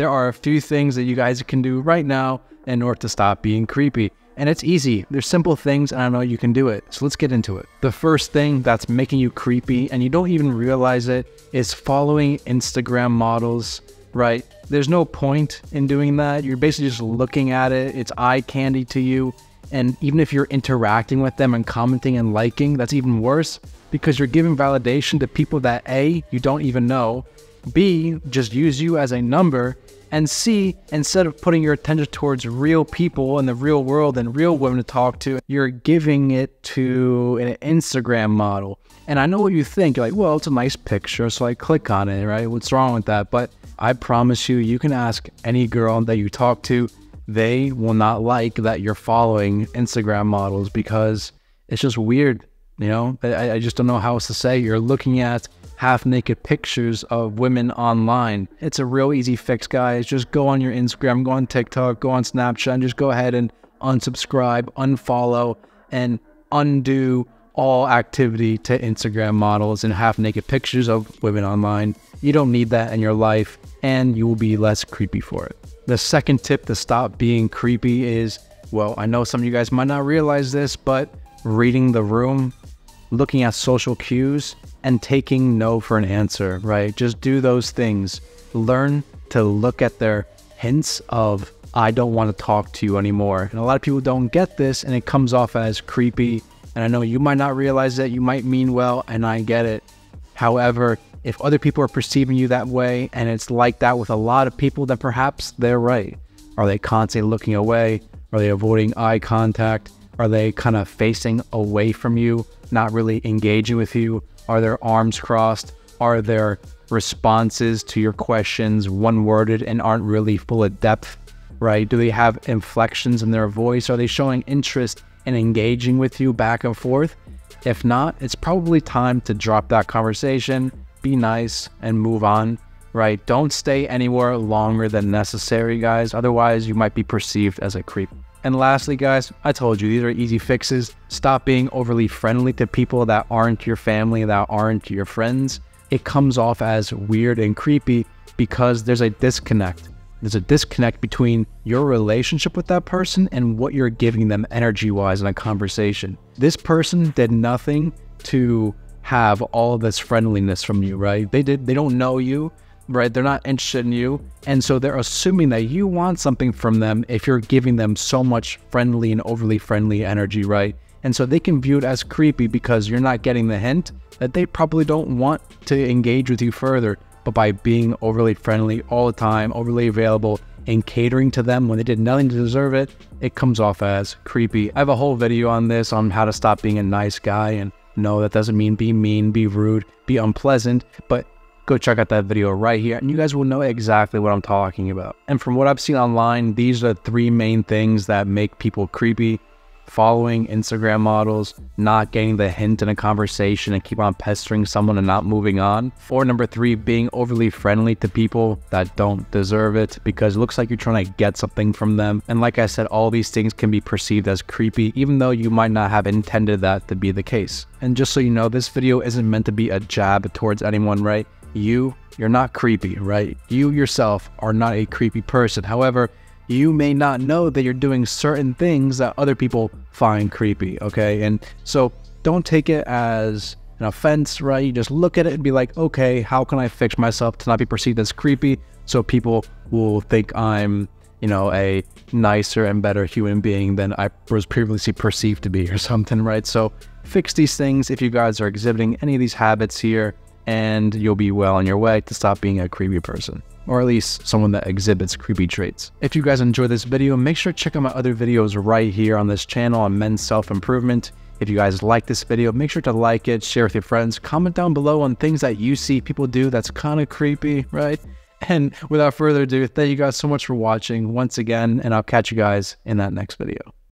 there are a few things that you guys can do right now in order to stop being creepy. And it's easy. There's simple things, and I know you can do it. So let's get into it. The first thing that's making you creepy, and you don't even realize it, is following Instagram models, right? There's no point in doing that. You're basically just looking at it, it's eye candy to you. And even if you're interacting with them and commenting and liking, that's even worse because you're giving validation to people that A, you don't even know, B, just use you as a number, and C, instead of putting your attention towards real people in the real world and real women to talk to, you're giving it to an Instagram model. And I know what you think. You're like, well, it's a nice picture, so I click on it, right? What's wrong with that? But I promise you, you can ask any girl that you talk to, they will not like that you're following Instagram models because it's just weird. You know, I, I just don't know how else to say. You're looking at half naked pictures of women online. It's a real easy fix, guys. Just go on your Instagram, go on TikTok, go on Snapchat, and just go ahead and unsubscribe, unfollow, and undo all activity to Instagram models and half naked pictures of women online. You don't need that in your life, and you will be less creepy for it. The second tip to stop being creepy is well, I know some of you guys might not realize this, but reading the room, looking at social cues, and taking no for an answer, right? Just do those things. Learn to look at their hints of, I don't want to talk to you anymore. And a lot of people don't get this, and it comes off as creepy. And I know you might not realize that, you might mean well, and I get it. However, if other people are perceiving you that way and it's like that with a lot of people, then perhaps they're right. Are they constantly looking away? Are they avoiding eye contact? Are they kind of facing away from you, not really engaging with you? Are their arms crossed? Are their responses to your questions one worded and aren't really full of depth, right? Do they have inflections in their voice? Are they showing interest in engaging with you back and forth? If not, it's probably time to drop that conversation be nice and move on, right? Don't stay anywhere longer than necessary, guys. Otherwise, you might be perceived as a creep. And lastly, guys, I told you these are easy fixes. Stop being overly friendly to people that aren't your family, that aren't your friends. It comes off as weird and creepy because there's a disconnect. There's a disconnect between your relationship with that person and what you're giving them energy wise in a conversation. This person did nothing to have all this friendliness from you, right? They did they don't know you, right? They're not interested in you. And so they're assuming that you want something from them if you're giving them so much friendly and overly friendly energy, right? And so they can view it as creepy because you're not getting the hint that they probably don't want to engage with you further. But by being overly friendly all the time, overly available, and catering to them when they did nothing to deserve it, it comes off as creepy. I have a whole video on this on how to stop being a nice guy and no, that doesn't mean be mean, be rude, be unpleasant, but go check out that video right here and you guys will know exactly what I'm talking about. And from what I've seen online, these are the three main things that make people creepy following Instagram models, not getting the hint in a conversation and keep on pestering someone and not moving on. Or number three, being overly friendly to people that don't deserve it because it looks like you're trying to get something from them. And like I said, all these things can be perceived as creepy, even though you might not have intended that to be the case. And just so you know, this video isn't meant to be a jab towards anyone, right? You, you're not creepy, right? You yourself are not a creepy person. However, you may not know that you're doing certain things that other people find creepy, okay? And so don't take it as an offense, right? You just look at it and be like, okay, how can I fix myself to not be perceived as creepy so people will think I'm, you know, a nicer and better human being than I was previously perceived to be or something, right? So fix these things if you guys are exhibiting any of these habits here and you'll be well on your way to stop being a creepy person or at least someone that exhibits creepy traits. If you guys enjoyed this video, make sure to check out my other videos right here on this channel on men's self-improvement. If you guys like this video, make sure to like it, share with your friends, comment down below on things that you see people do that's kind of creepy, right? And without further ado, thank you guys so much for watching once again, and I'll catch you guys in that next video.